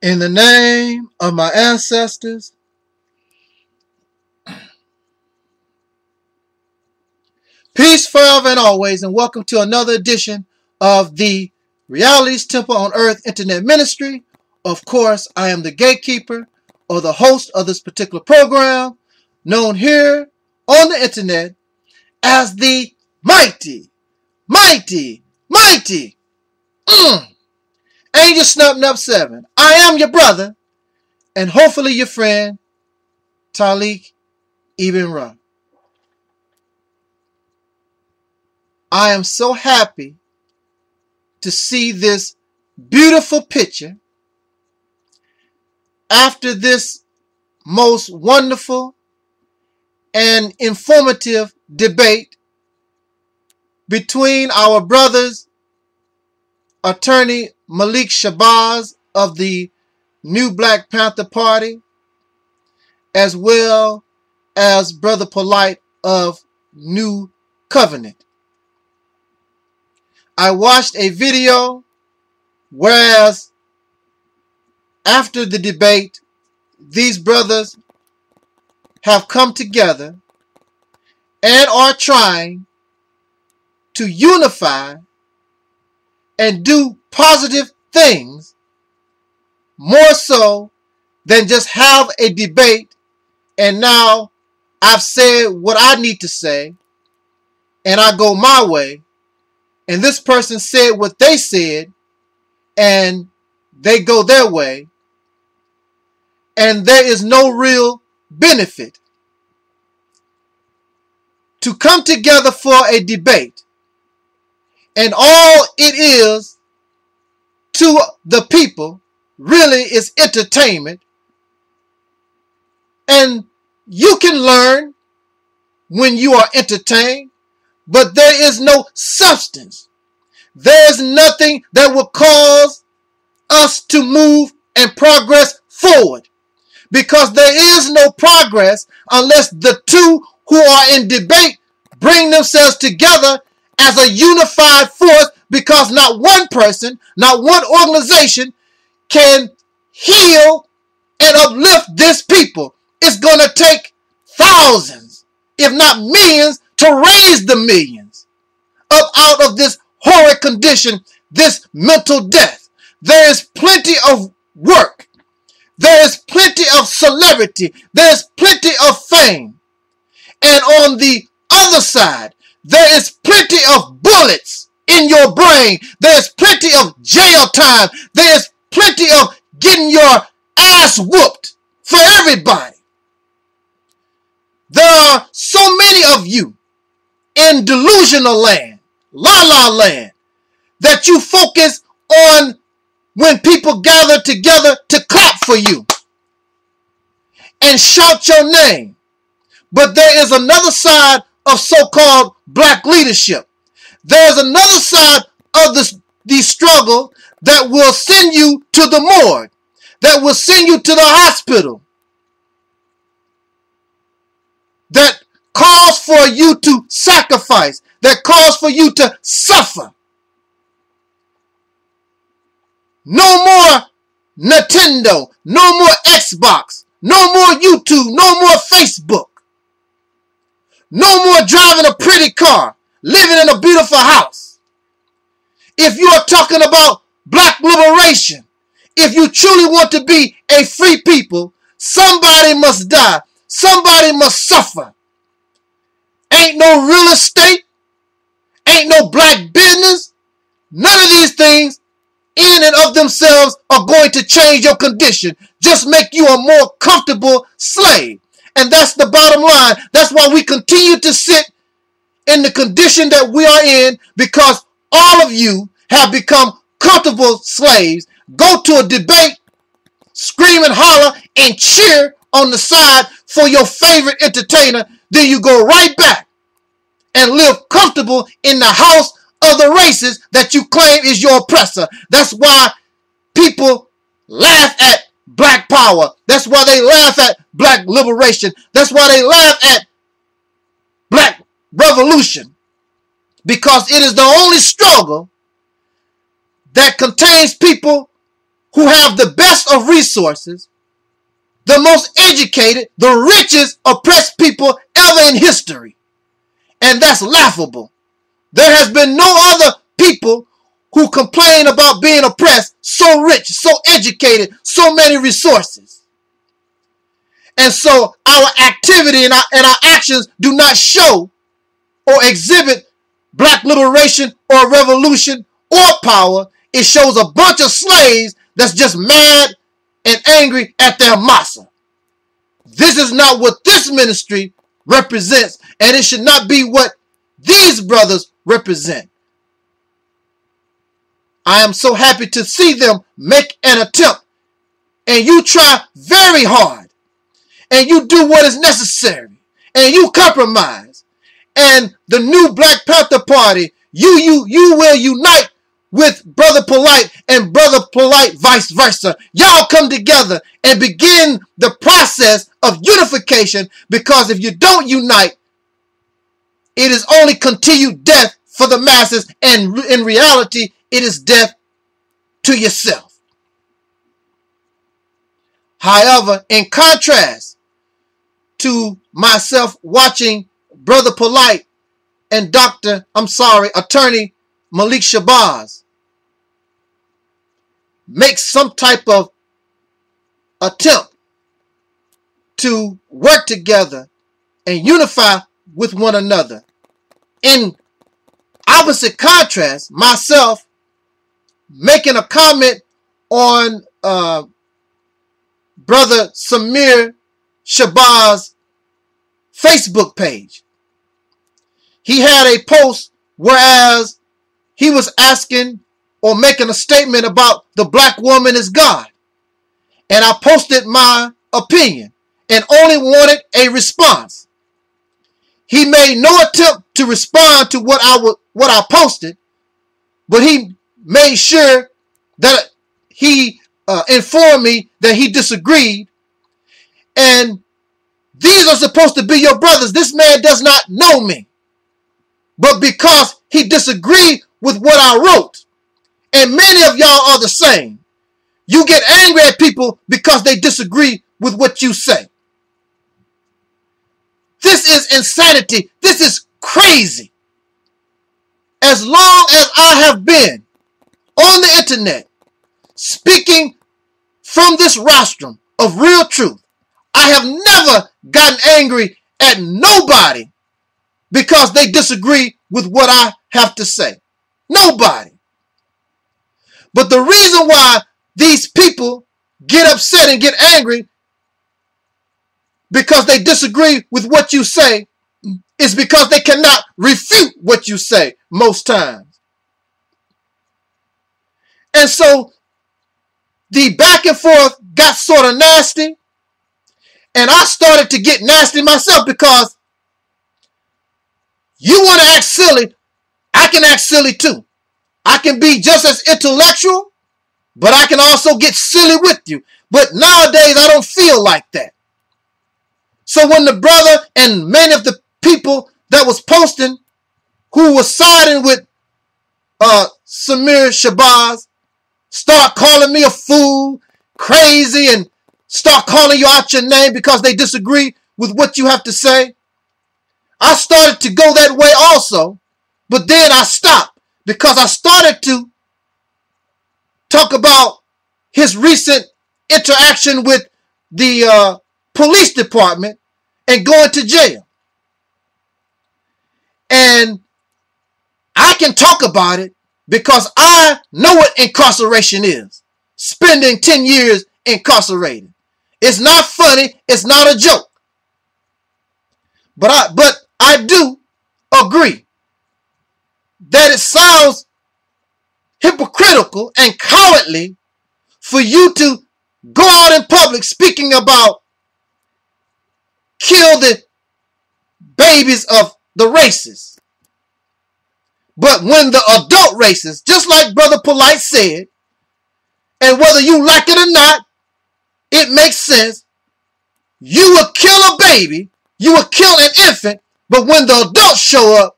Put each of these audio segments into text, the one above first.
In the name of my ancestors, peace forever and always, and welcome to another edition of the Reality's Temple on Earth Internet Ministry. Of course, I am the gatekeeper or the host of this particular program, known here on the internet as the mighty, mighty, mighty mm, Angelsnupnup7. I am your brother and hopefully your friend, Taalik Ibn Ra. I am so happy to see this beautiful picture after this most wonderful and informative debate between our brothers, attorney Malik Shabazz of the New Black Panther Party, as well as Brother Polight of New Covenant. I watched a video whereas after the debate, these brothers have come together and are trying to unify and do positive things more so than just have a debate. And now I've said what I need to say and I go my way. And this person said what they said and they go their way. And there is no real benefit to come together for a debate and all it is to the people really is entertainment and you can learn when you are entertained but there is no substance. There's nothing that will cause us to move and progress forward because there is no progress unless the two who are in debate bring themselves together as a unified force because not one person, not one organization can heal and uplift this people. It's going to take thousands, if not millions, to raise the millions up out of this horrid condition, this mental death. There is plenty of work. There is plenty of celebrity. There is plenty of fame. And on the other side, there is plenty of bullets in your brain. There is plenty of jail time. There is plenty of getting your ass whooped for everybody. There are so many of you in delusional land, la la land, that you focus on when people gather together to clap for you and shout your name. But there is another side of so-called black leadership. There's another side of this the struggle that will send you to the morgue, that will send you to the hospital, that calls for you to sacrifice, that calls for you to suffer. No more Nintendo, no more Xbox, no more YouTube, no more Facebook. No more driving a pretty car, living in a beautiful house. If you are talking about black liberation, if you truly want to be a free people, somebody must die. Somebody must suffer. Ain't no real estate. Ain't no black business. None of these things in and of themselves are going to change your condition. Just make you a more comfortable slave. And that's the bottom line. That's why we continue to sit in the condition that we are in because all of you have become comfortable slaves. Go to a debate, scream and holler and cheer on the side for your favorite entertainer. Then you go right back and live comfortable in the house of the races that you claim is your oppressor. That's why people laugh at black power. That's why they laugh at black liberation. That's why they laugh at black revolution. Because it is the only struggle that contains people who have the best of resources, the most educated, the richest oppressed people ever in history. And that's laughable. There has been no other people who complain about being oppressed, so rich, so educated, so many resources. And so our activity and our, and our actions do not show or exhibit black liberation or revolution or power. It shows a bunch of slaves that's just mad and angry at their massa. This is not what this ministry represents, and it should not be what these brothers represent. I am so happy to see them make an attempt, and you try very hard, and you do what is necessary, and you compromise. And the new Black Panther Party, you you you will unite with Brother Polight and Brother Polight vice versa. Y'all come together and begin the process of unification. Because if you don't unite, it is only continued death for the masses. And in reality, it is death to yourself. However, in contrast to myself watching Brother Polight and Dr. I'm sorry, Attorney Malik Shabazz make some type of attempt to work together and unify with one another. In opposite contrast, myself making a comment on uh, brother Samir Shabazz Facebook page. He had a post whereas he was asking or making a statement about the black woman is God. And I posted my opinion and only wanted a response. He made no attempt to respond to what I what I posted, but he made sure that he uh, informed me that he disagreed. And these are supposed to be your brothers. This man does not know me. But because he disagreed with what I wrote, and many of y'all are the same. You get angry at people because they disagree with what you say. This is insanity. This is crazy. As long as I have been on the internet speaking from this rostrum of real truth, I have never gotten angry at nobody because they disagree with what I have to say. Nobody. But the reason why these people get upset and get angry because they disagree with what you say is because they cannot refute what you say most times. And so the back and forth got sort of nasty. And I started to get nasty myself because you want to act silly, I can act silly too. I can be just as intellectual, but I can also get silly with you. But nowadays, I don't feel like that. So when the brother and many of the people that was posting who was siding with uh, Samir Shabazz start calling me a fool, crazy, and start calling you out your name because they disagree with what you have to say, I started to go that way also, but then I stopped because I started to talk about his recent interaction with the uh, police department and going to jail. And I can talk about it because I know what incarceration is. Spending 10 years incarcerated. It's not funny. It's not a joke. But I, but I do agree that it sounds hypocritical and cowardly for you to go out in public speaking about kill the babies of the races. But when the adult races, just like Brother Polight said, and whether you like it or not, it makes sense. You will kill a baby, you will kill an infant, but when the adults show up,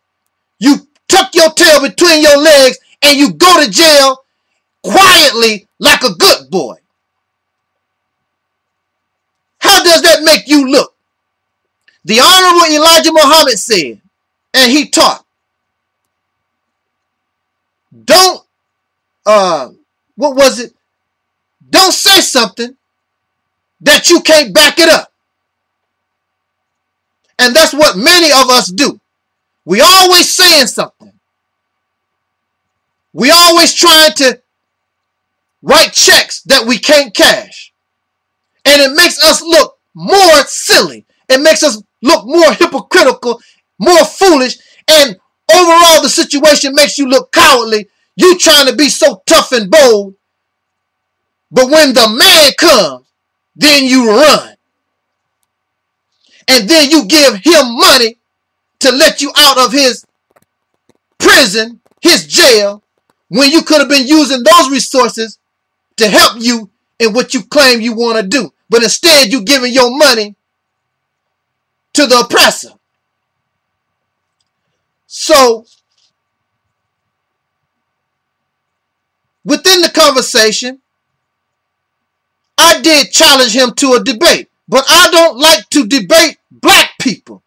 you tuck your tail between your legs and you go to jail quietly like a good boy. How does that make you look? The Honorable Elijah Muhammad said, and he taught, don't, uh, what was it? Don't say something that you can't back it up. And that's what many of us do. We always saying something. We always trying to write checks that we can't cash. And it makes us look more silly. It makes us look more hypocritical, more foolish, and overall the situation makes you look cowardly. You trying to be so tough and bold. But when the man comes, then you run. And then you give him money to let you out of his prison, his jail, when you could have been using those resources to help you in what you claim you want to do. But instead, you're giving your money to the oppressor. So, within the conversation, I did challenge him to a debate, but I don't like to debate black people.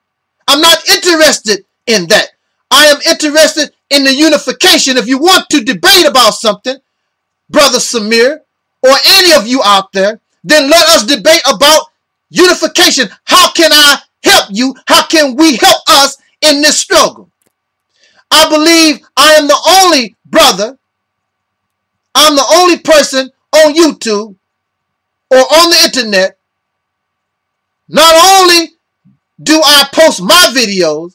I'm not interested in that. I am interested in the unification. If you want to debate about something, Brother Samir, or any of you out there, then let us debate about unification. How can I help you? How can we help us in this struggle? I believe I am the only brother, I'm the only person on YouTube or on the internet. Not only do I post my videos,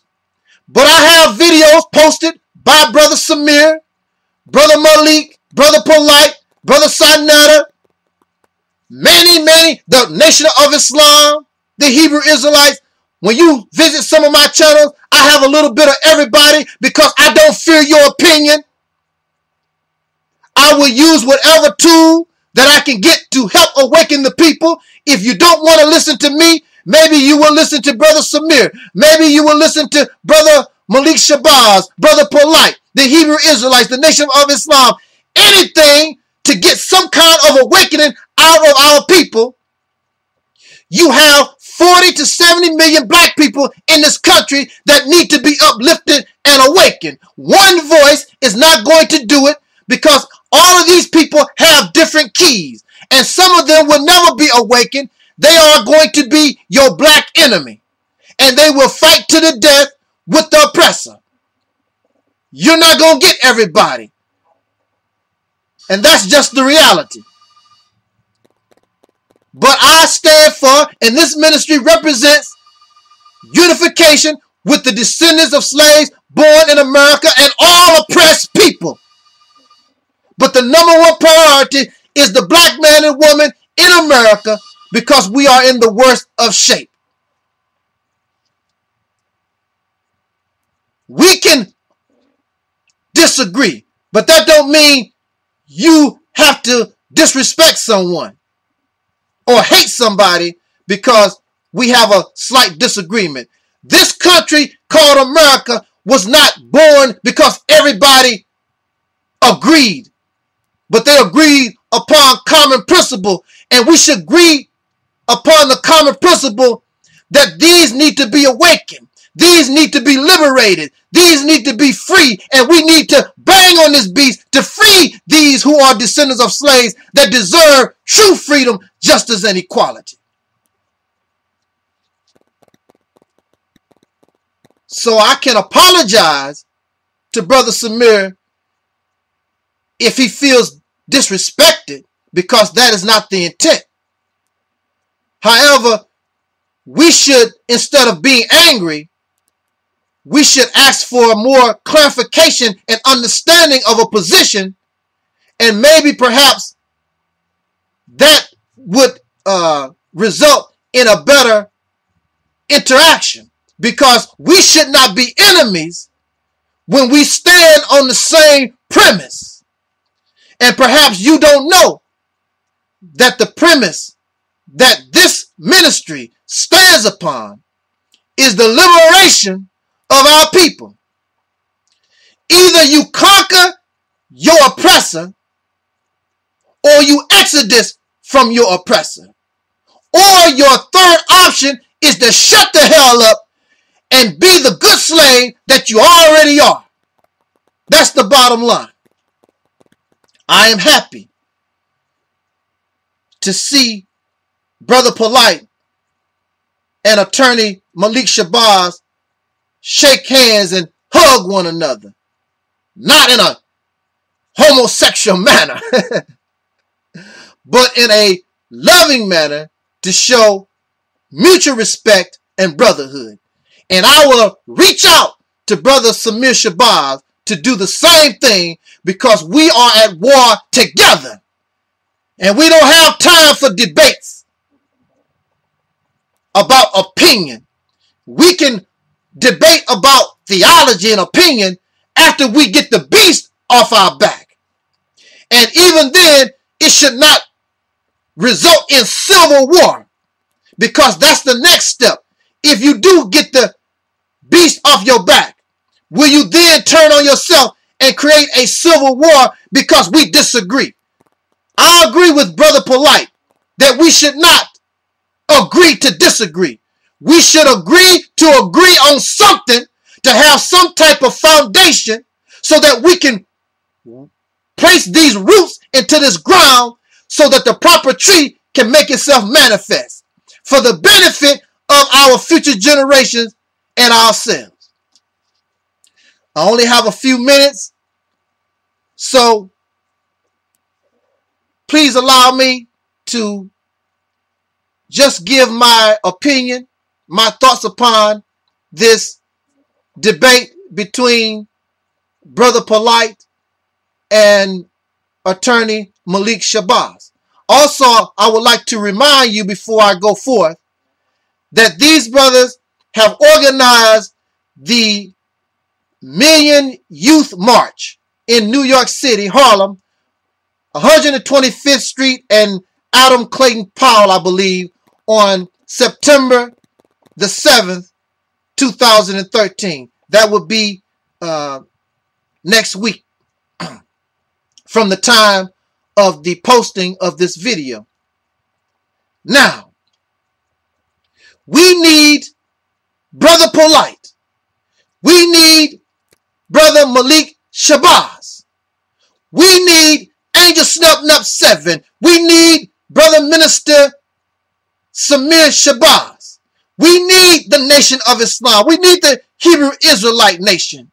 but I have videos posted by Brother Samir, Brother Malik, Brother Polight, Brother Sanada, many, many, the Nation of Islam, the Hebrew Israelites. When you visit some of my channels, I have a little bit of everybody because I don't fear your opinion. I will use whatever tool that I can get to help awaken the people. If you don't want to listen to me, maybe you will listen to Brother Samir. Maybe you will listen to Brother Malik Shabazz, Brother Polight, the Hebrew Israelites, the Nation of Islam. Anything to get some kind of awakening out of our people. You have 40 to 70 million black people in this country that need to be uplifted and awakened. One voice is not going to do it because all of these people have different keys and some of them will never be awakened. They are going to be your black enemy and they will fight to the death with the oppressor. You're not going to get everybody. And that's just the reality. But I stand for, and this ministry represents unification with the descendants of slaves born in America and all oppressed people. But the number one priority is the black man and woman in America because we are in the worst of shape. We can disagree, but that don't mean you have to disrespect someone or hate somebody because we have a slight disagreement. This country called America was not born because everybody agreed, but they agreed upon common principle, and we should agree upon the common principle that these need to be awakened. These need to be liberated. These need to be free. And we need to bang on this beast to free these who are descendants of slaves that deserve true freedom, justice, and equality. So I can apologize to Brother Samir if he feels disrespected because that is not the intent. However, we should, instead of being angry, we should ask for more clarification and understanding of a position and maybe perhaps that would uh, result in a better interaction because we should not be enemies when we stand on the same premise. And perhaps you don't know that the premise that this ministry stands upon is the liberation of our people. Either you conquer your oppressor or you exodus from your oppressor. Or your third option is to shut the hell up and be the good slave that you already are. That's the bottom line. I am happy to see Brother Polight and attorney Malik Shabazz shake hands and hug one another. Not in a homosexual manner, but in a loving manner to show mutual respect and brotherhood. And I will reach out to Brother Samir Shabazz to do the same thing because we are at war together. And we don't have time for debates about opinion. We can debate about theology and opinion after we get the beast off our back. And even then, it should not result in civil war because that's the next step. If you do get the beast off your back, will you then turn on yourself and create a civil war because we disagree? I agree with Brother Polight that we should not agree to disagree. We should agree to agree on something to have some type of foundation so that we can place these roots into this ground so that the proper tree can make itself manifest for the benefit of our future generations and ourselves. I only have a few minutes, so please allow me to just give my opinion, my thoughts upon this debate between Brother Polight and attorney Malik Shabazz. Also, I would like to remind you before I go forth that these brothers have organized the Million Youth March in New York City, Harlem, 125th Street and Adam Clayton Powell, I believe, on September the 7th, 2013. That would be uh, next week from the time of the posting of this video. Now, we need Brother Polight. We need Brother Malik Shabazz. We need Angelsnupnup7. We need Brother Minister Samir Shabazz. We need the nation of Islam. We need the Hebrew Israelite nation.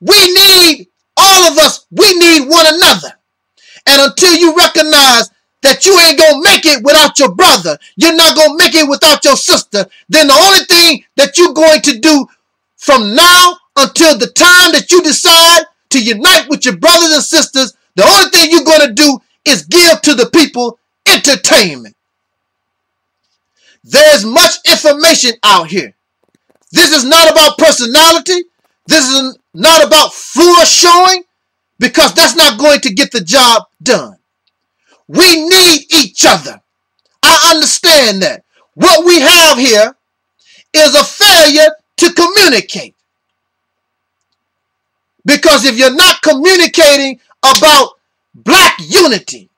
We need all of us. We need one another. And until you recognize that you ain't gonna make it without your brother, you're not gonna make it without your sister, then the only thing that you're going to do from now until the time that you decide to unite with your brothers and sisters, the only thing you're gonna do is give to the people entertainment. There's much information out here. This is not about personality. This is not about floor showing because that's not going to get the job done. We need each other. I understand that. What we have here is a failure to communicate. Because if you're not communicating about black unity,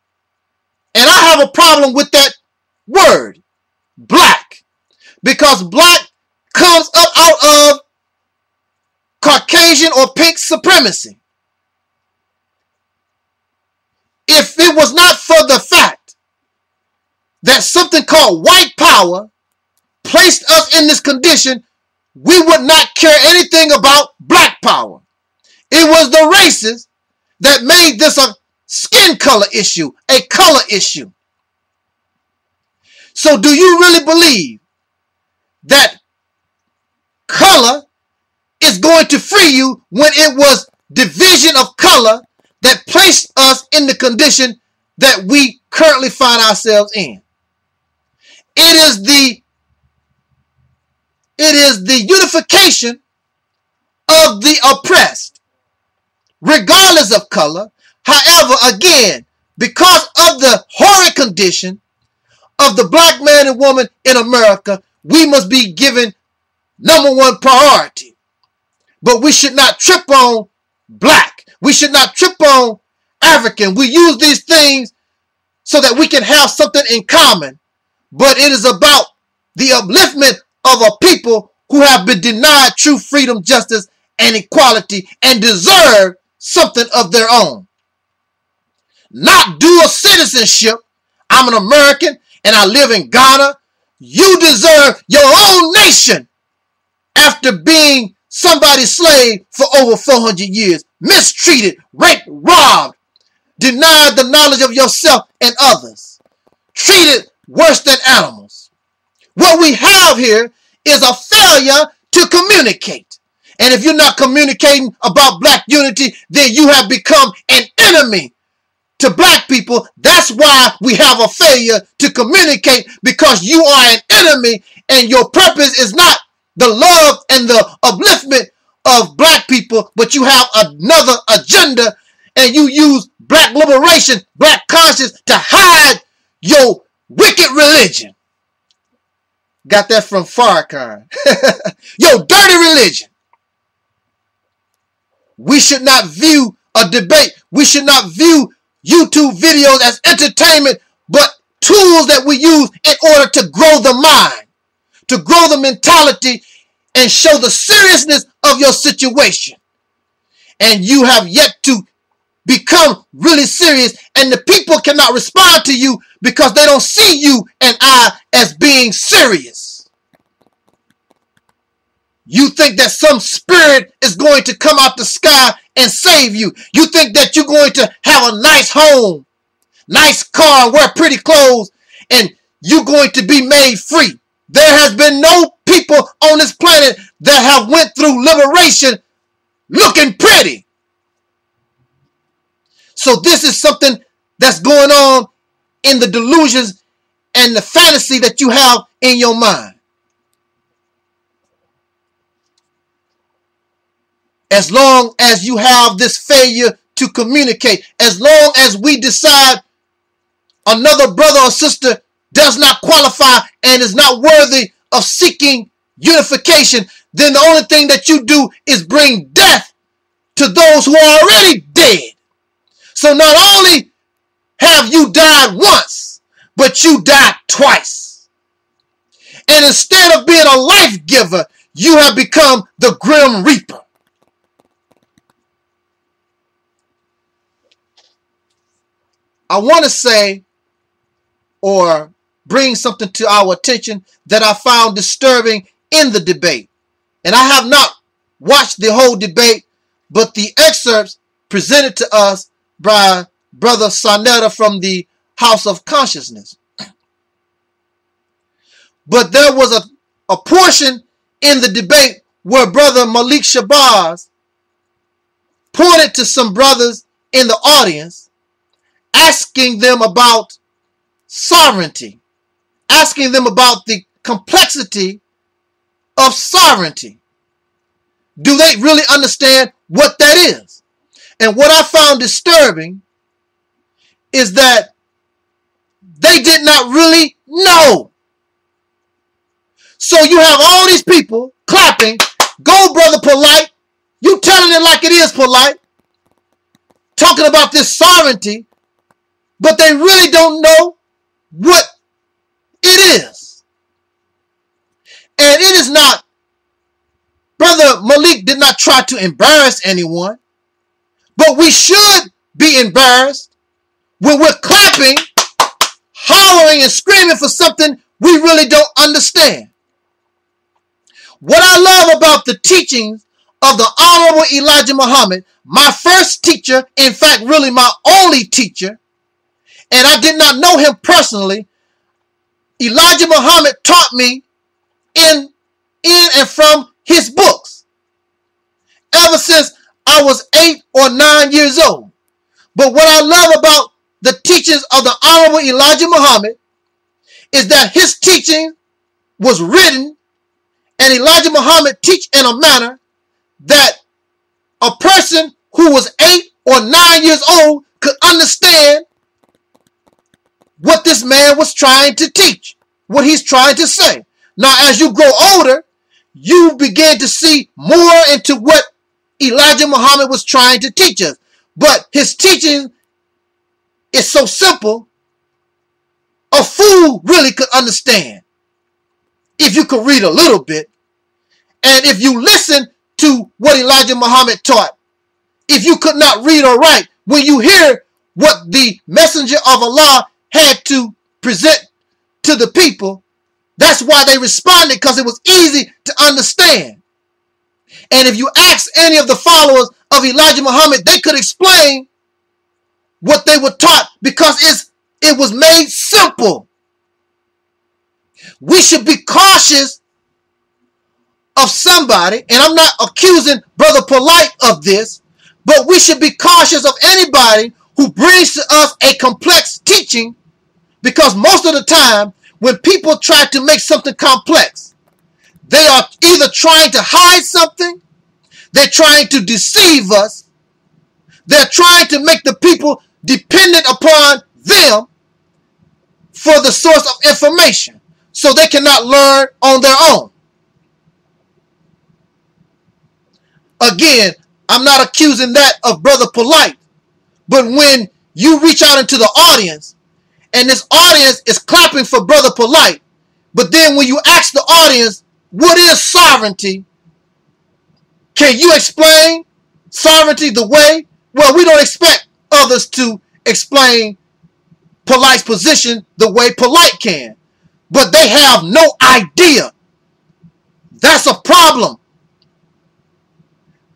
and I have a problem with that word, black, because black comes up out of Caucasian or pink supremacy. If it was not for the fact that something called white power placed us in this condition, we would not care anything about black power. It was the races that made this a skin color issue, a color issue. So do you really believe that color is going to free you when it was division of color that placed us in the condition that we currently find ourselves in. It is the it is the unification of the oppressed, regardless of color. However, again, because of the horrid condition of the black man and woman in America, we must be given number one priority. But we should not trip on black. We should not trip on African. We use these things so that we can have something in common, but it is about the upliftment of a people who have been denied true freedom, justice, and equality and deserve something of their own. Not dual citizenship. I'm an American and I live in Ghana. You deserve your own nation after being somebody's slave for over 400 years, mistreated, raped, robbed, denied the knowledge of yourself and others, treated worse than animals. What we have here is a failure to communicate. And if you're not communicating about black unity, then you have become an enemy to black people. That's why we have a failure to communicate because you are an enemy and your purpose is not the love and the upliftment of black people, but you have another agenda and you use black liberation, black conscience to hide your wicked religion. Got that from Farrakhan. your dirty religion. We should not view a debate. We should not view YouTube videos as entertainment, but tools that we use in order to grow the mind, to grow the mentality, and show the seriousness of your situation. And you have yet to become really serious, and the people cannot respond to you because they don't see you and I as being serious. You think that some spirit is going to come out the sky and save you. You think that you're going to have a nice home, nice car, wear pretty clothes, and you're going to be made free. There has been no people on this planet that have went through liberation looking pretty. So this is something that's going on in the delusions and the fantasy that you have in your mind. As long as you have this failure to communicate, as long as we decide another brother or sister does not qualify and is not worthy of seeking unification, then the only thing that you do is bring death to those who are already dead. So not only have you died once, but you died twice. And instead of being a life giver, you have become the grim reaper. I want to say or bring something to our attention that I found disturbing in the debate. And I have not watched the whole debate, but the excerpts presented to us by Brother Sonetta from the House of Consciousness. But there was a, a portion in the debate where Brother Malik Shabazz pointed to some brothers in the audience asking them about sovereignty, asking them about the complexity of sovereignty. Do they really understand what that is? And what I found disturbing is that they did not really know. So you have all these people clapping, go brother Polight, you telling it like it is Polight, talking about this sovereignty, but they really don't know what it is. And it is not, Brother Malik did not try to embarrass anyone, but we should be embarrassed when we're clapping, hollering, and screaming for something we really don't understand. What I love about the teachings of the Honorable Elijah Muhammad, my first teacher, in fact, really my only teacher, and I did not know him personally. Elijah Muhammad taught me in, in and from his books ever since I was eight or nine years old. But what I love about the teachings of the Honorable Elijah Muhammad is that his teaching was written and Elijah Muhammad teach in a manner that a person who was eight or nine years old could understand what this man was trying to teach, what he's trying to say. Now, as you grow older, you begin to see more into what Elijah Muhammad was trying to teach us. But his teaching is so simple a fool really could understand if you could read a little bit. And if you listen to what Elijah Muhammad taught, if you could not read or write, when you hear what the messenger of Allah had to present to the people, that's why they responded because it was easy to understand. And if you ask any of the followers of Elijah Muhammad, they could explain what they were taught because it's, it was made simple. We should be cautious of somebody, and I'm not accusing Brother Polight of this, but we should be cautious of anybody who brings to us a complex teaching because most of the time when people try to make something complex, they are either trying to hide something, they're trying to deceive us, they're trying to make the people dependent upon them for the source of information so they cannot learn on their own. Again, I'm not accusing that of Brother Polight, but when you reach out into the audience and this audience is clapping for Brother Polight, but then when you ask the audience, what is sovereignty? Can you explain sovereignty the way? Well, we don't expect others to explain Polight's position the way Polight can. But they have no idea. That's a problem.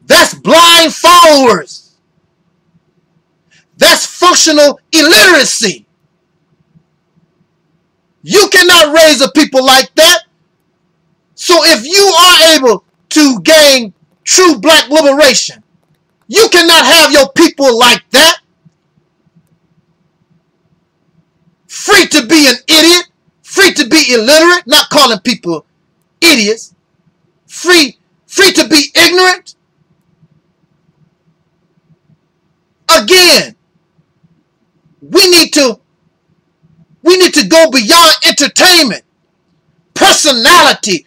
That's blind followers. That's functional illiteracy. You cannot raise a people like that. So if you are able to gain true black liberation, you cannot have your people like that. Free to be an idiot, free to be illiterate, not calling people idiots, free, free to be ignorant, again, we need to we need to go beyond entertainment, personality,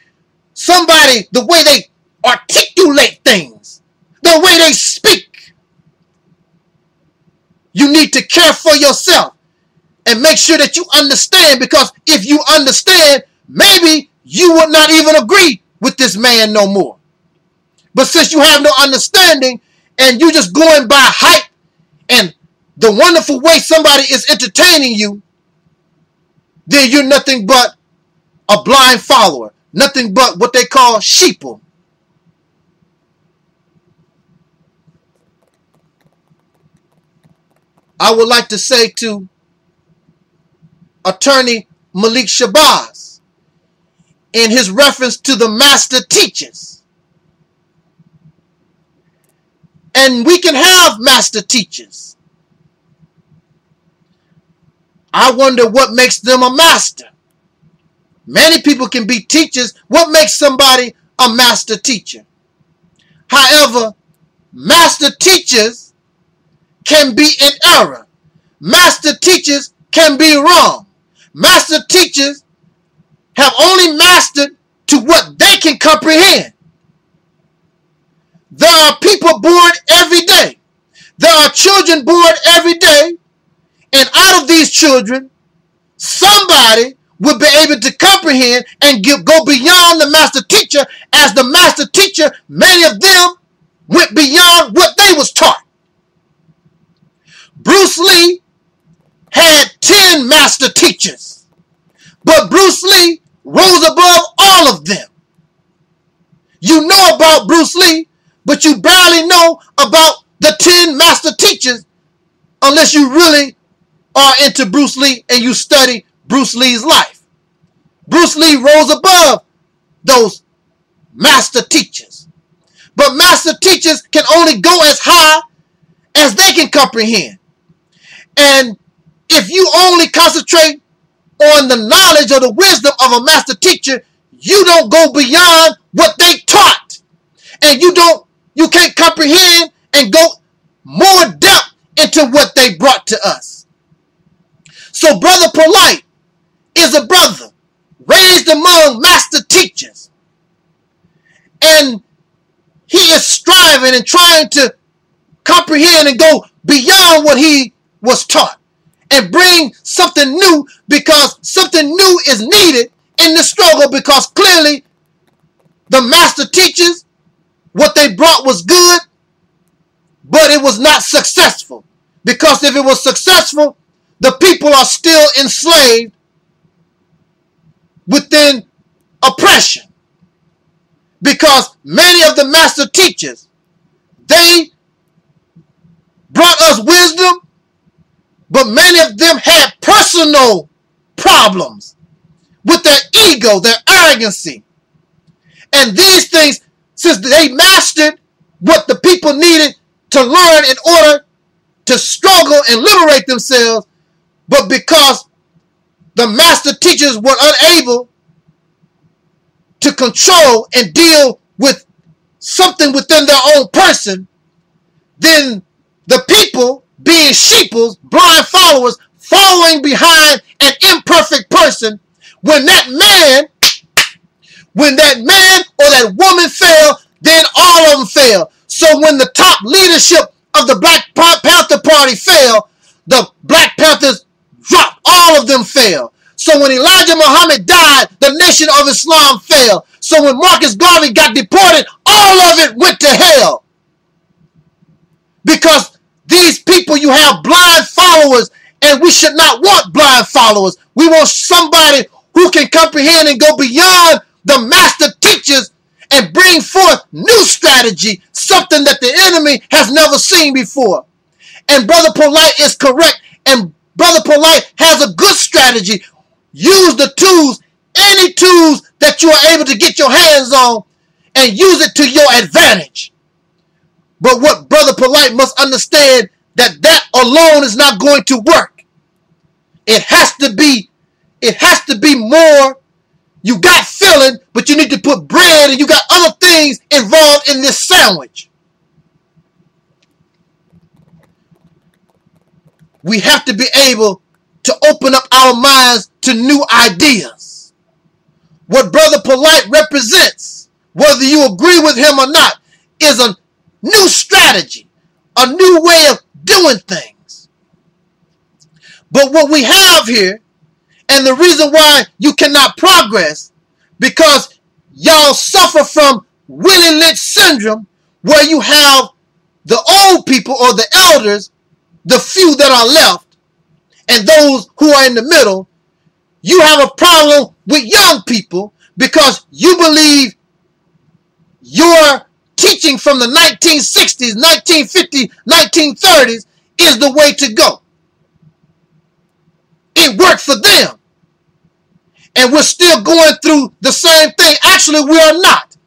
somebody the way they articulate things, the way they speak. You need to care for yourself and make sure that you understand because if you understand, maybe you would not even agree with this man no more. But since you have no understanding and you're just going by hype and the wonderful way somebody is entertaining you, then you're nothing but a blind follower. Nothing but what they call sheeple. I would like to say to attorney Malik Shabazz in his reference to the master teachers. And we can have master teachers. I wonder what makes them a master. Many people can be teachers. What makes somebody a master teacher? However, master teachers can be in error. Master teachers can be wrong. Master teachers have only mastered to what they can comprehend. There are people born every day. There are children born every day. And out of these children, somebody will be able to comprehend and give, go beyond the master teacher as the master teacher, many of them went beyond what they was taught. Bruce Lee had 10 master teachers, but Bruce Lee rose above all of them. You know about Bruce Lee but you barely know about the 10 master teachers unless you really are into Bruce Lee and you study Bruce Lee's life. Bruce Lee rose above those master teachers. But master teachers can only go as high as they can comprehend. And if you only concentrate on the knowledge or the wisdom of a master teacher, you don't go beyond what they taught. And you don't you can't comprehend and go more depth into what they brought to us. So Brother Polight is a brother raised among master teachers. And he is striving and trying to comprehend and go beyond what he was taught. and bring something new because something new is needed in the struggle because clearly the master teachers, what they brought was good, but it was not successful. Because if it was successful, the people are still enslaved within oppression. Because many of the master teachers, they brought us wisdom, but many of them had personal problems with their ego, their arrogancy. And these things, since they mastered what the people needed to learn in order to struggle and liberate themselves, but because the master teachers were unable to control and deal with something within their own person, then the people, being sheeples, blind followers, following behind an imperfect person, when that man, when that man or that woman fell, then all of them fell. So when the top leadership of the Black Panther Party fell, the Black Panthers dropped. All of them fell. So when Elijah Muhammad died, the nation of Islam fell. So when Marcus Garvey got deported, all of it went to hell. Because these people, you have blind followers, and we should not want blind followers. We want somebody who can comprehend and go beyond the master teachers and bring forth new strategy, something that the enemy has never seen before. And Brother Polight is correct, and Brother Polight has a good strategy. Use the tools, any tools that you are able to get your hands on, and use it to your advantage. But what Brother Polight must understand that that alone is not going to work. It has to be, it has to be more. You got filling, but you need to put bread and you got other things involved in this sandwich. We have to be able to open up our minds to new ideas. What Brother Polight represents, whether you agree with him or not, is a new strategy, a new way of doing things. But what we have here, and the reason why you cannot progress, because y'all suffer from Willie Lynch syndrome, where you have the old people or the elders, the few that are left, and those who are in the middle, you have a problem with young people because you believe your teaching from the 1960s, 1950s, 1930s is the way to go. It worked for them. And we're still going through the same thing. Actually, we are not.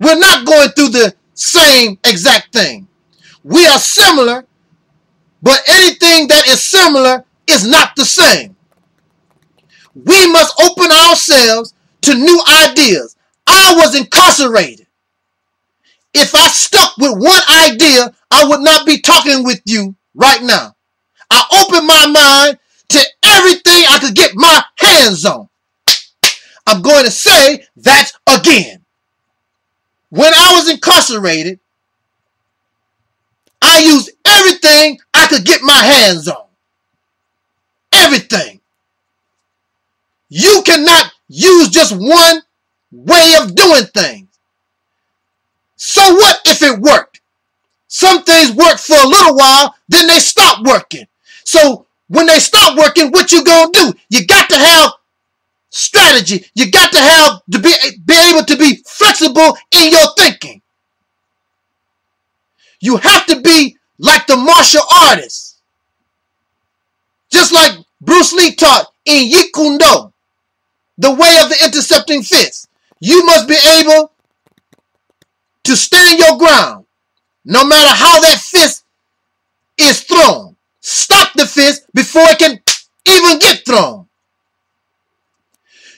We're not going through the same exact thing. We are similar, but anything that is similar is not the same. We must open ourselves to new ideas. I was incarcerated. If I stuck with one idea, I would not be talking with you right now. I opened my mind to everything I could get my hands on. I'm going to say that again. When I was incarcerated, I used everything I could get my hands on. Everything. You cannot use just one way of doing things. So what if it worked? Some things work for a little while, then they stop working. So when they stop working, what you gonna do? You got to have strategy. You got to have to be, be able to be flexible in your thinking. You have to be like the martial artist. Just like Bruce Lee taught in Jeet Kune Do, the way of the intercepting fist. You must be able to stand your ground no matter how that fist is thrown. Stop the fist before it can even get thrown.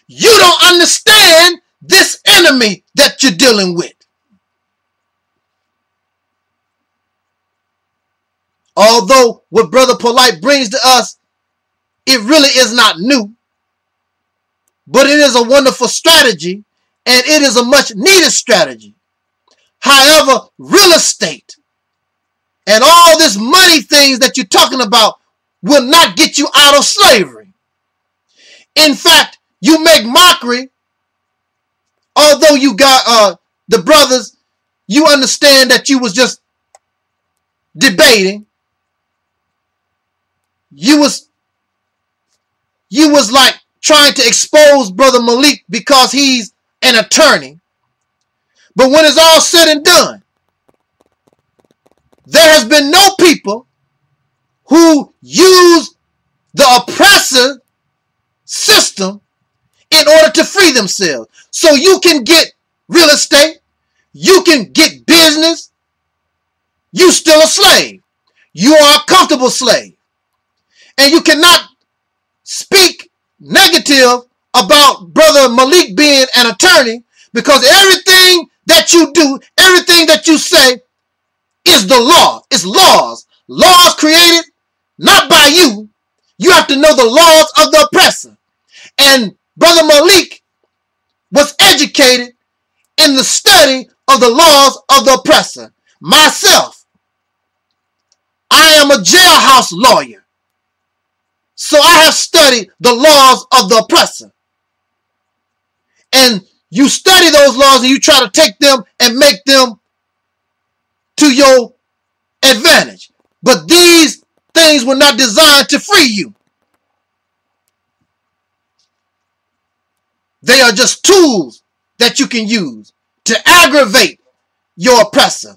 You don't understand this enemy that you're dealing with. Although what Brother Polight brings to us, it really is not new, but it is a wonderful strategy and it is a much needed strategy. However, real estate and all this money things that you're talking about will not get you out of slavery. In fact, you make mockery, although you got uh, the brothers, you understand that you was just debating. You was you was like trying to expose brother Malik because he's an attorney. But when it's all said and done, there has been no people who use the oppressor system in order to free themselves. So you can get real estate, you can get business, you still a slave. You are a comfortable slave. And you cannot speak negative about brother Malik being an attorney because everything that you do, everything that you say is the law. It's laws. Laws created not by you. You have to know the laws of the oppressor. And Brother Malik was educated in the study of the laws of the oppressor. Myself, I am a jailhouse lawyer. So I have studied the laws of the oppressor. And you study those laws and you try to take them and make them to your advantage. But these things were not designed to free you. They are just tools that you can use to aggravate your oppressor.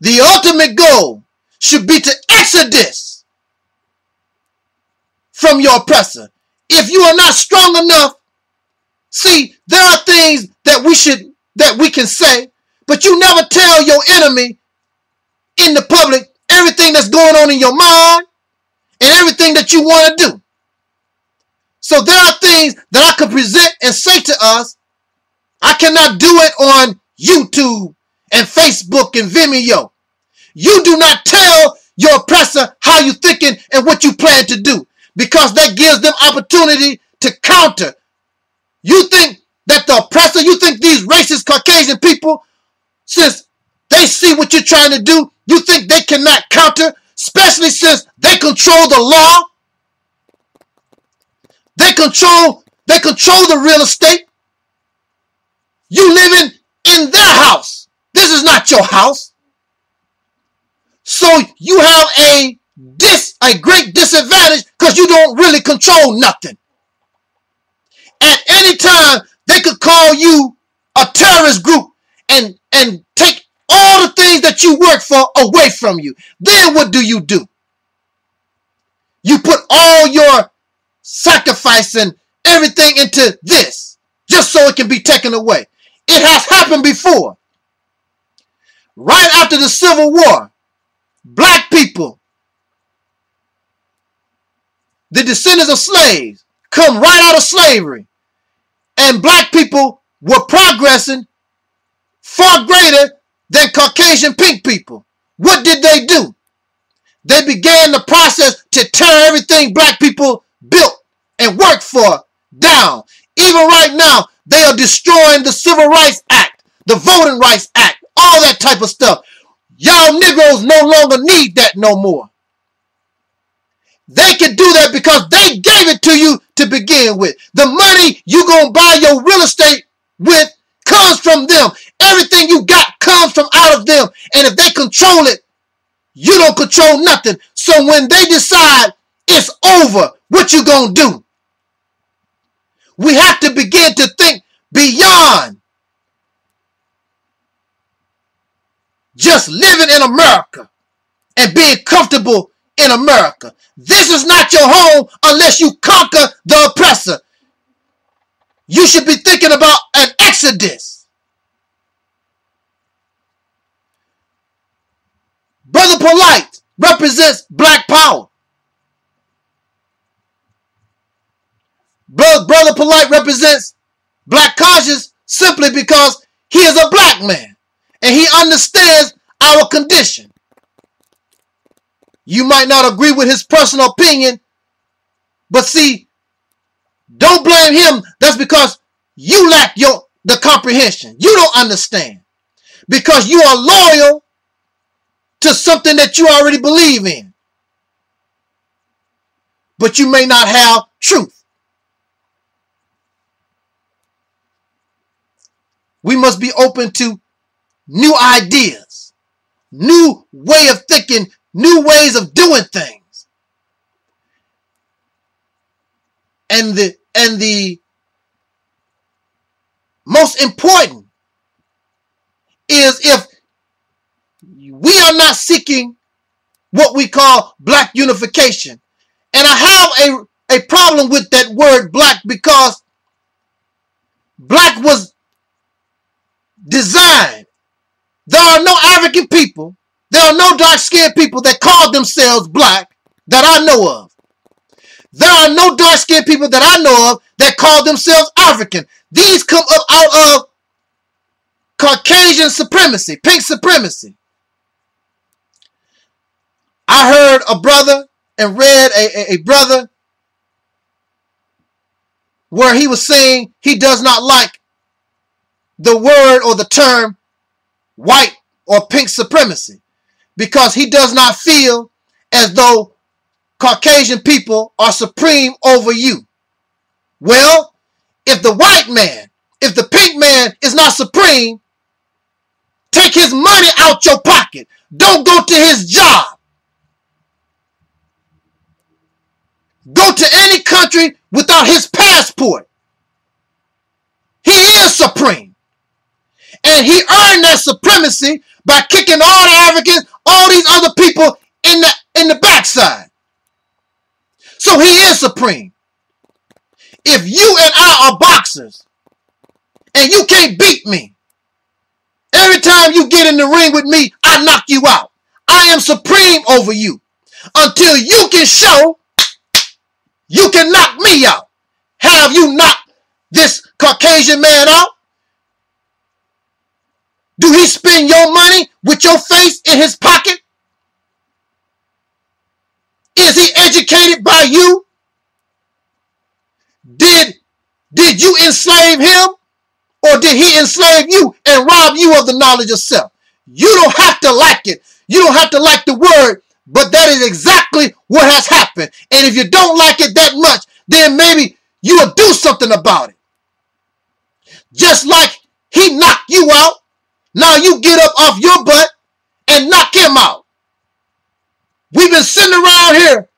The ultimate goal should be to exodus from your oppressor. If you are not strong enough, see, there are things that we should that we can say, but you never tell your enemy in the public everything that's going on in your mind and everything that you want to do. So there are things that I could present and say to us. I cannot do it on YouTube and Facebook and Vimeo. You do not tell your oppressor how you thinking and what you plan to do because that gives them opportunity to counter. You think that the oppressor, you think these racist Caucasian people, since they see what you're trying to do, you think they cannot counter, especially since they control the law? They control, they control the real estate. You living in their house. This is not your house. So you have a dis a great disadvantage because you don't really control nothing. At any time, they could call you a terrorist group and and take all the things that you work for away from you. Then what do you do? You put all your sacrifice and everything into this just so it can be taken away. It has happened before. Right after the Civil War, black people, the descendants of slaves, come right out of slavery. And black people were progressing far greater than Caucasian pink people. What did they do? They began the process to tear everything black people built and worked for down. Even right now, they are destroying the Civil Rights Act, the Voting Rights Act, all that type of stuff. Y'all Negroes no longer need that no more. They can do that because they gave it to you to begin with. The money you gonna buy your real estate with comes from them. Everything you got comes from out of them. And if they control it, you don't control nothing. So when they decide it's over, what you gonna do? We have to begin to think beyond just living in America and being comfortable in America. This is not your home unless you conquer the oppressor. You should be thinking about an exodus. Brother Polight represents black power. Brother, Polight represents black conscience simply because he is a black man and he understands our condition. You might not agree with his personal opinion, but see, don't blame him. That's because you lack your the comprehension. You don't understand. Because you are loyal to something that you already believe in. but you may not have truth. We must be open to new ideas, new way of thinking, new ways of doing things. And the and the most important is if we are not seeking what we call black unification. And I have a, a problem with that word black because black was designed. There are no African people, there are no dark skinned people that call themselves black that I know of. There are no dark skinned people that I know of that call themselves African. These come up out of Caucasian supremacy, pink supremacy. I heard a brother and read a, a, a brother where he was saying he does not like the word or the term white or pink supremacy because he does not feel as though Caucasian people are supreme over you. Well, if the white man, if the pink man is not supreme, take his money out your pocket. Don't go to his job. Go to any country without his passport. He is supreme. And he earned that supremacy by kicking all the Africans, all these other people in the in the backside. So he is supreme. If you and I are boxers and you can't beat me, every time you get in the ring with me, I knock you out. I am supreme over you until you can show you can knock me out. Have you knocked this Caucasian man out? Do he spend your money with your face in his pocket? Is he educated by you? Did, did you enslave him? Or did he enslave you and rob you of the knowledge of self? You don't have to like it. You don't have to like the word but that is exactly what has happened. And if you don't like it that much, then maybe you'll do something about it. Just like he knocked you out, now you get up off your butt and knock him out. We've been sitting around here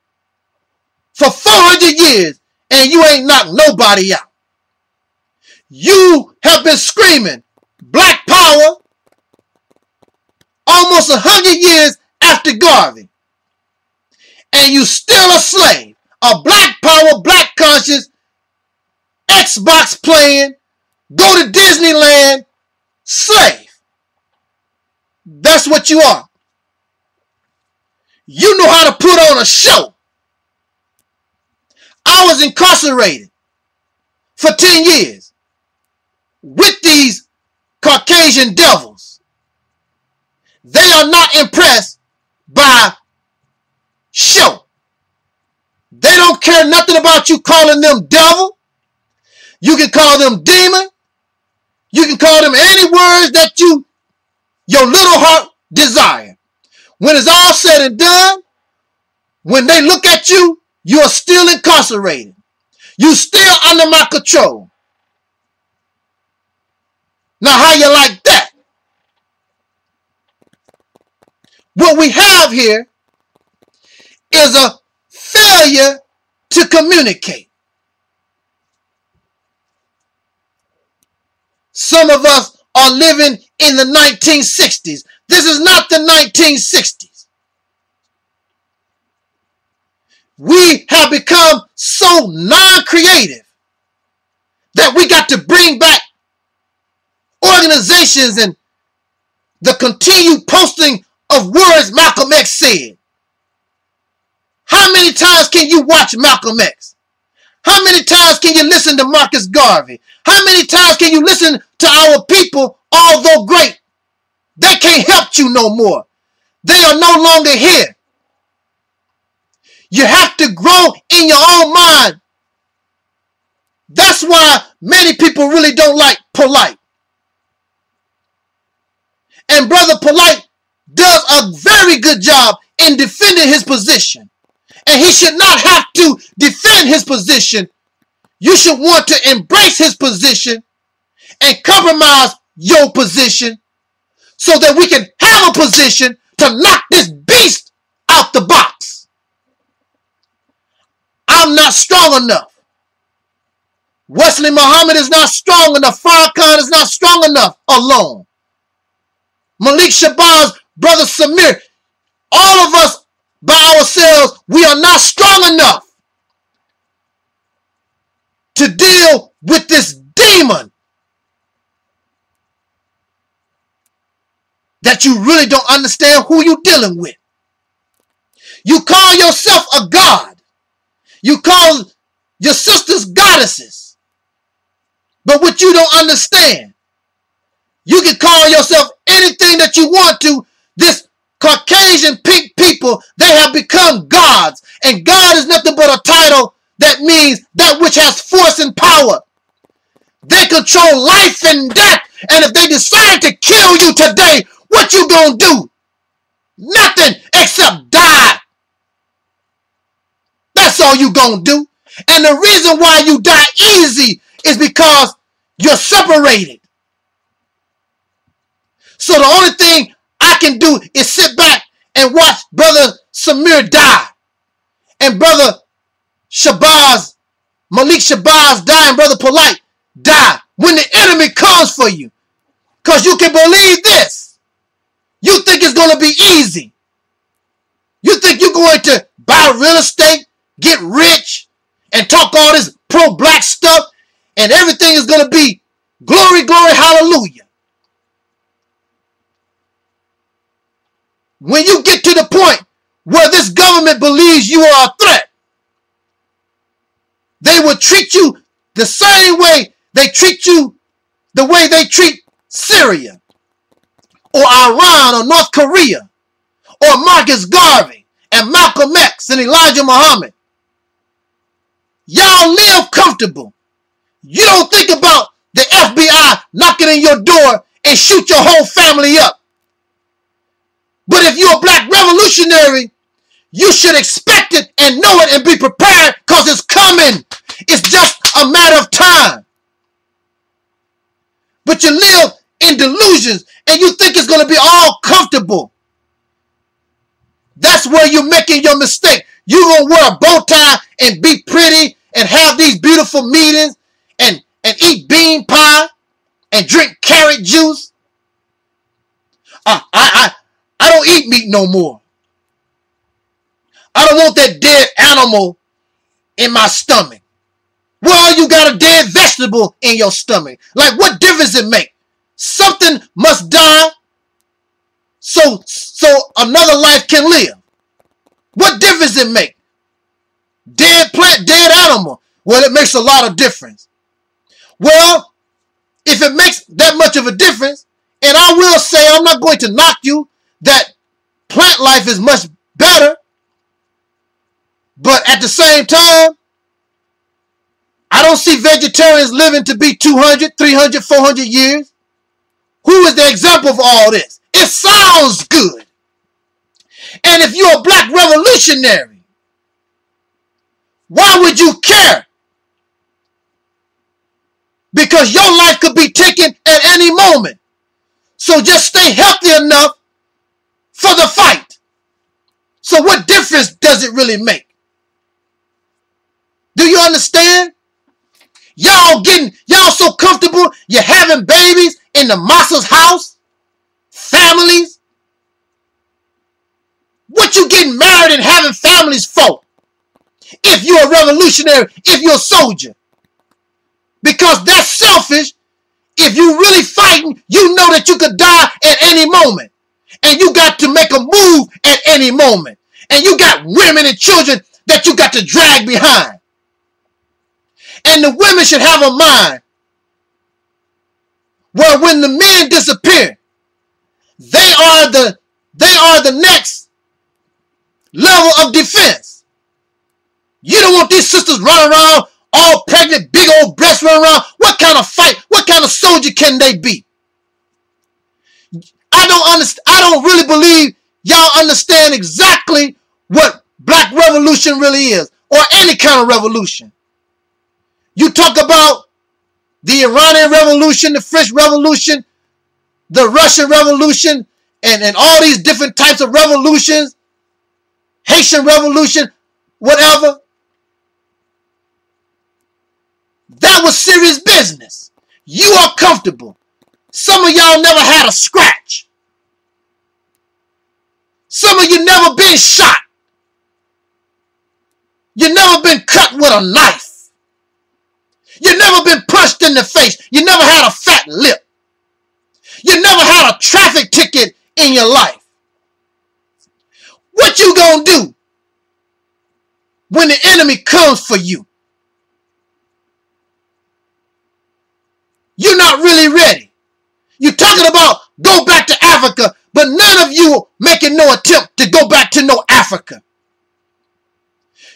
for 400 years and you ain't knocked nobody out. You have been screaming black power almost 100 years after Garvey and you still a slave. A black power, black conscious, Xbox playing, go to Disneyland, slave. That's what you are. You know how to put on a show. I was incarcerated for 10 years with these Caucasian devils. They are not impressed by show. They don't care nothing about you calling them devil. You can call them demon. You can call them any words that you, your little heart desire. When it's all said and done, when they look at you, you are still incarcerated. You still under my control. Now, how you like that? What we have here is a failure to communicate. Some of us are living in the 1960s. This is not the 1960s. We have become so non-creative that we got to bring back organizations and the continued posting of words Malcolm X said. How many times can you watch Malcolm X? How many times can you listen to Marcus Garvey? How many times can you listen to our people, although great? They can't help you no more. They are no longer here. You have to grow in your own mind. That's why many people really don't like Polight. And Brother Polight does a very good job in defending his position And he should not have to defend his position. You should want to embrace his position and compromise your position so that we can have a position to knock this beast out the box. I'm not strong enough. Wesley Muhammad is not strong enough. Farrakhan is not strong enough alone. Malik Shabazz, brother Samir, all of us by ourselves, we are not strong enough to deal with this demon that you really don't understand who you're dealing with. You call yourself a god. You call your sisters goddesses. But what you don't understand, you can call yourself anything that you want to. This Caucasian pink people, they have become gods. And God is nothing but a title that means that which has force and power. They control life and death. And if they decide to kill you today, what you gonna do? Nothing except die. That's all you gonna do. And the reason why you die easy is because you're separated. So the only thing can do is sit back and watch Brother Samir die. And Brother Shabazz, Malik Shabazz die and Brother Polight die when the enemy comes for you. Because you can believe this. You think it's going to be easy. You think you're going to buy real estate, get rich, and talk all this pro-black stuff, and everything is going to be glory, glory, hallelujah. When you get to the point where this government believes you are a threat, they will treat you the same way they treat you the way they treat Syria or Iran or North Korea or Marcus Garvey and Malcolm X and Elijah Muhammad. Y'all live comfortable. You don't think about the FBI knocking on your door and shoot your whole family up. But if you're a black revolutionary, you should expect it and know it and be prepared because it's coming. It's just a matter of time. But you live in delusions and you think it's going to be all comfortable. That's where you're making your mistake. You're going to wear a bow tie and be pretty and have these beautiful meetings and, and eat bean pie and drink carrot juice. Uh, I, I, I don't eat meat no more. I don't want that dead animal in my stomach. Well, you got a dead vegetable in your stomach. Like, what difference it make? Something must die so so another life can live. What difference it make? Dead plant, dead animal. Well, it makes a lot of difference. Well, if it makes that much of a difference, and I will say I'm not going to knock you that plant life is much better, but at the same time, I don't see vegetarians living to be 200, 300, 400 years. Who is the example of all this? It sounds good. And if you're a black revolutionary, why would you care? Because your life could be taken at any moment. So just stay healthy enough for the fight. So what difference does it really make? Do you understand? Y'all getting, y'all so comfortable, you're having babies in the master's house, families. What you getting married and having families for? If you're a revolutionary, if you're a soldier. Because that's selfish. If you really fighting, you know that you could die at any moment. And you got to make a move at any moment. And you got women and children that you got to drag behind. And the women should have a mind where when the men disappear, they are the they are the next level of defense. You don't want these sisters running around all pregnant, big old breasts running around. What kind of fight? What kind of soldier can they be? I don't understand. I don't really believe y'all understand exactly what black revolution really is, or any kind of revolution. You talk about the Iranian Revolution, the French Revolution, the Russian Revolution, and, and all these different types of revolutions, Haitian Revolution, whatever. That was serious business. You are comfortable. Some of y'all never had a scratch. Some of you never been shot. You never been cut with a knife. You never been punched in the face. You never had a fat lip. You never had a traffic ticket in your life. What you gonna do when the enemy comes for you? You're not really ready. You're talking about go back to Africa, but none of you making no attempt to go back to no Africa.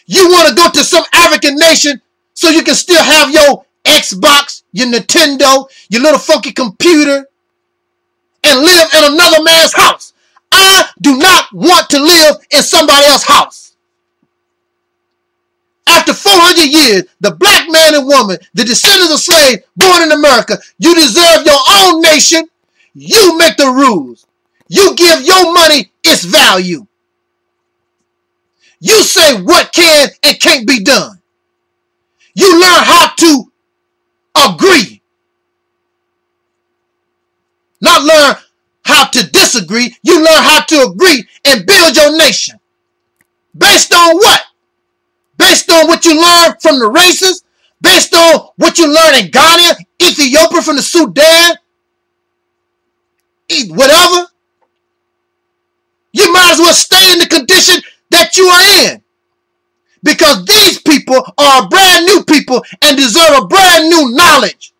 You want to go to some African nation so you can still have your Xbox, your Nintendo, your little funky computer, and live in another man's house. I do not want to live in somebody else's house. After 400 years, the black man and woman, the descendants of slaves born in America, you deserve your own nation. You make the rules. You give your money its value. You say what can and can't be done. You learn how to agree. Not learn how to disagree. You learn how to agree and build your nation. Based on what? Based on what you learn from the races? Based on what you learn in Ghana, Ethiopia, from the Sudan? Whatever? You might as well stay in the condition that you are in. Because these people are brand new people and deserve a brand new knowledge.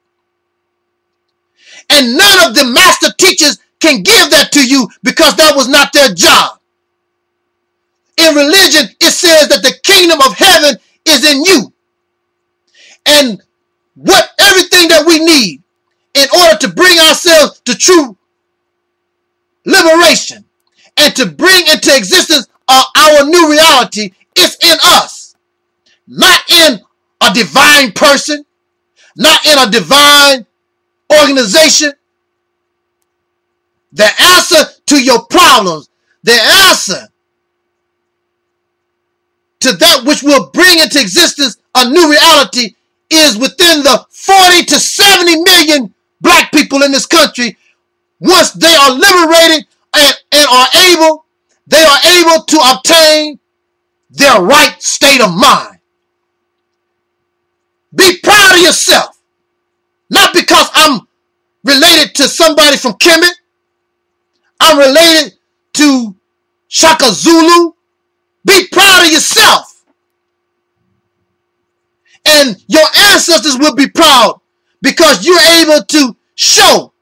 And none of the master teachers can give that to you because that was not their job. In religion, it says that the kingdom of heaven is in you. And what everything that we need in order to bring ourselves to true liberation and to bring into existence our new reality is in us. Not in a divine person, not in a divine organization. The answer to your problems, the answer to that which will bring into existence a new reality is within the 40 to 70 million black people in this country. Once they are liberated and, and are able they are able to obtain their right state of mind. Be proud of yourself. Not because I'm related to somebody from Kemet. I'm related to Shaka Zulu. Be proud of yourself. And your ancestors will be proud because you're able to show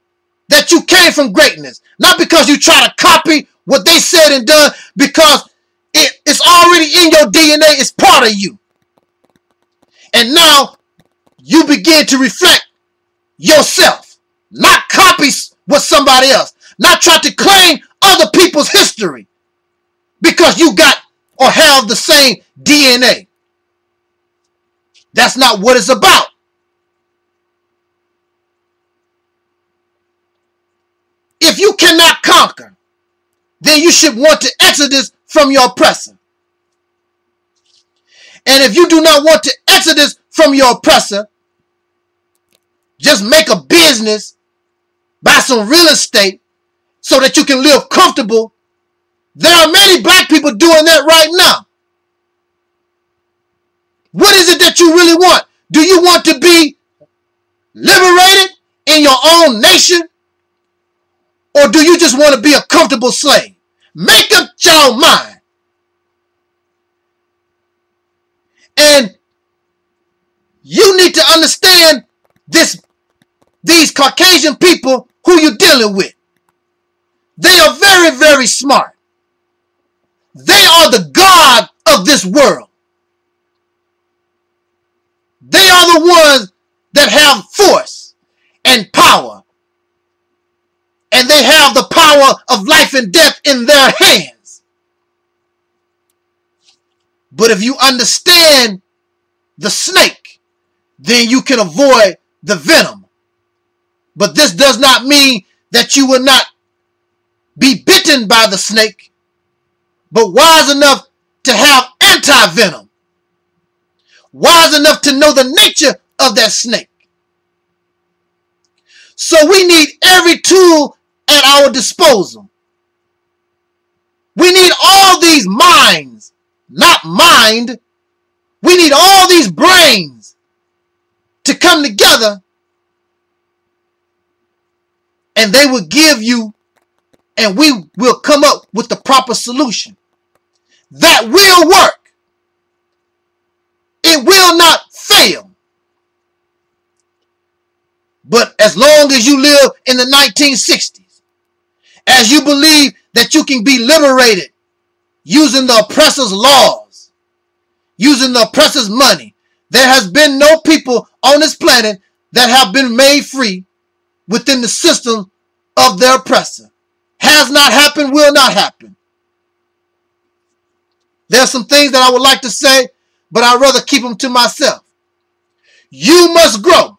that you came from greatness. Not because you try to copy what they said and done because it, it's already in your DNA. It's part of you. And now you begin to reflect yourself, not copy what somebody else, not try to claim other people's history because you got or have the same DNA. That's not what it's about. If you cannot conquer, then you should want to exodus from your oppressor. And if you do not want to exodus from your oppressor, just make a business, buy some real estate so that you can live comfortable. There are many black people doing that right now. What is it that you really want? Do you want to be liberated in your own nation? Or do you just want to be a comfortable slave? Make up your mind. And you need to understand this these Caucasian people who you're dealing with. They are very, very smart. They are the God of this world. They are the ones that have force and power and they have the power of life and death in their hands. But if you understand the snake, then you can avoid the venom. But this does not mean that you will not be bitten by the snake, but wise enough to have anti-venom. Wise enough to know the nature of that snake. So we need every tool at our disposal. We need all these minds, not mind. We need all these brains to come together and they will give you and we will come up with the proper solution that will work. It will not fail. But as long as you live in the 1960s, as you believe that you can be liberated using the oppressor's laws, using the oppressor's money, there has been no people on this planet that have been made free within the system of their oppressor. Has not happened, will not happen. There's some things that I would like to say, but I'd rather keep them to myself. You must grow.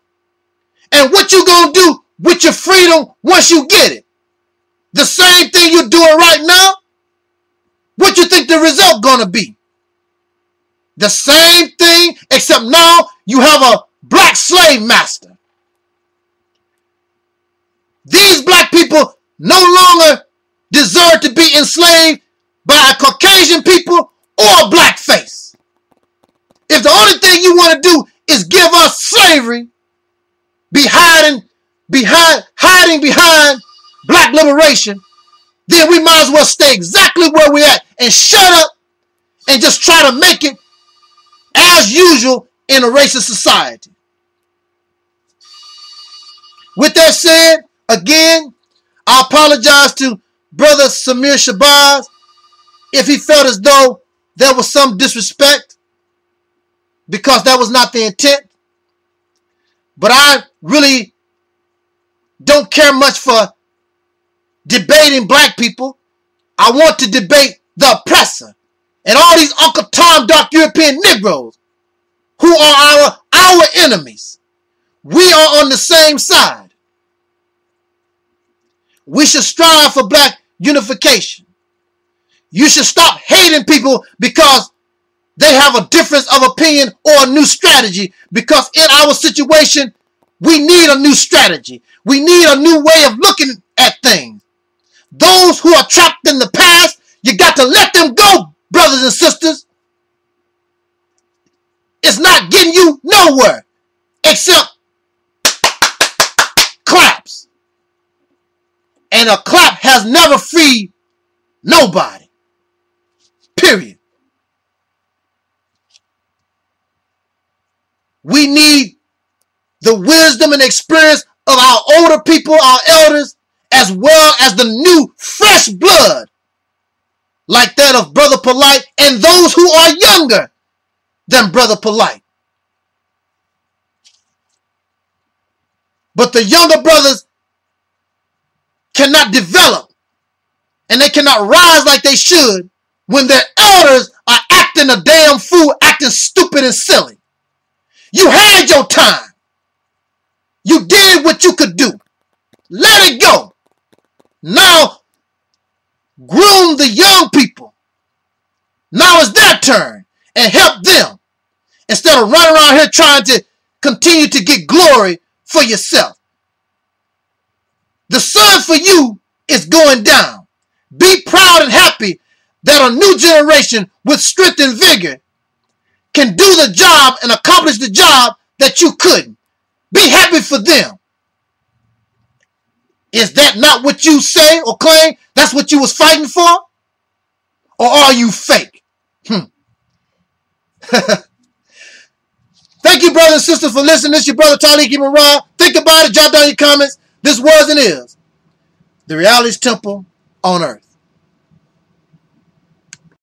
And what you gonna do with your freedom once you get it? The same thing you're doing right now? What you think the result gonna be? The same thing, except now you have a black slave master. These black people no longer deserve to be enslaved by a Caucasian people or blackface. If the only thing you want to do is give us slavery, be hiding behind hiding behind black liberation, then we might as well stay exactly where we're at and shut up and just try to make it as usual in a racist society. With that said, again, I apologize to brother Samir Shabazz if he felt as though there was some disrespect because that was not the intent. But I really don't care much for debating black people. I want to debate the oppressor and all these Uncle Tom dark European Negroes who are our, our enemies. We are on the same side. We should strive for black unification. You should stop hating people because they have a difference of opinion or a new strategy because in our situation, we need a new strategy. We need a new way of looking at things. Those who are trapped in the past, you got to let them go, brothers and sisters. It's not getting you nowhere except claps. And a clap has never freed nobody. Period. We need the wisdom and experience of our older people, our elders, as well as the new fresh blood, like that of Brother Polight and those who are younger than Brother Polight. But the younger brothers cannot develop and they cannot rise like they should when their elders are acting a damn fool, acting stupid and silly. You had your time. You did what you could do. Let it go. Now, groom the young people. Now it's their turn and help them instead of running around here trying to continue to get glory for yourself. The sun for you is going down. Be proud and happy that a new generation with strength and vigor can do the job and accomplish the job that you couldn't. Be happy for them. Is that not what you say or claim? That's what you was fighting for? Or are you fake? Hmm. Thank you, brothers and sisters, for listening. This is your brother Taalik Ibn'rad. Think about it. Jot down your comments. This was and is the reality's temple on earth.